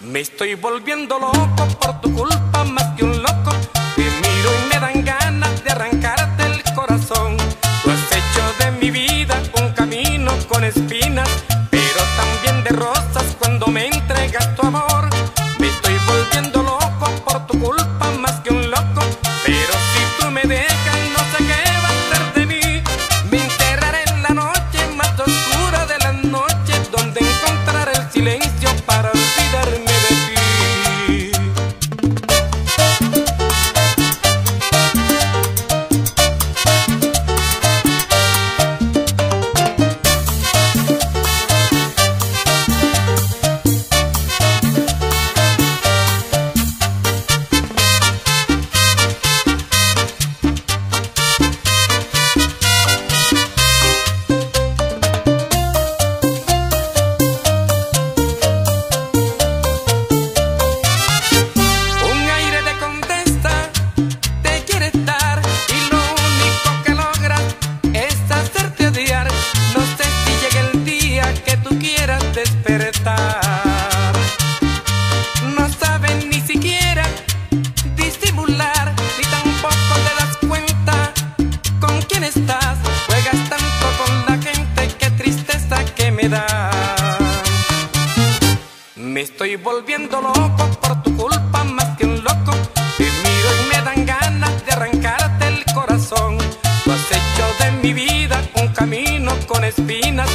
Me estoy volviendo loco por tu culpa más que un loco. Te miro y me dan ganas de arrancarte el corazón. Tú has hecho de mi vida un camino con espinas, pero también de rosas cuando me entregas tu amor. Me estoy volviendo loco por tu culpa más que un loco. Te miro y me dan ganas de arrancarte el corazón. Tú has hecho de mi vida un camino con espinas.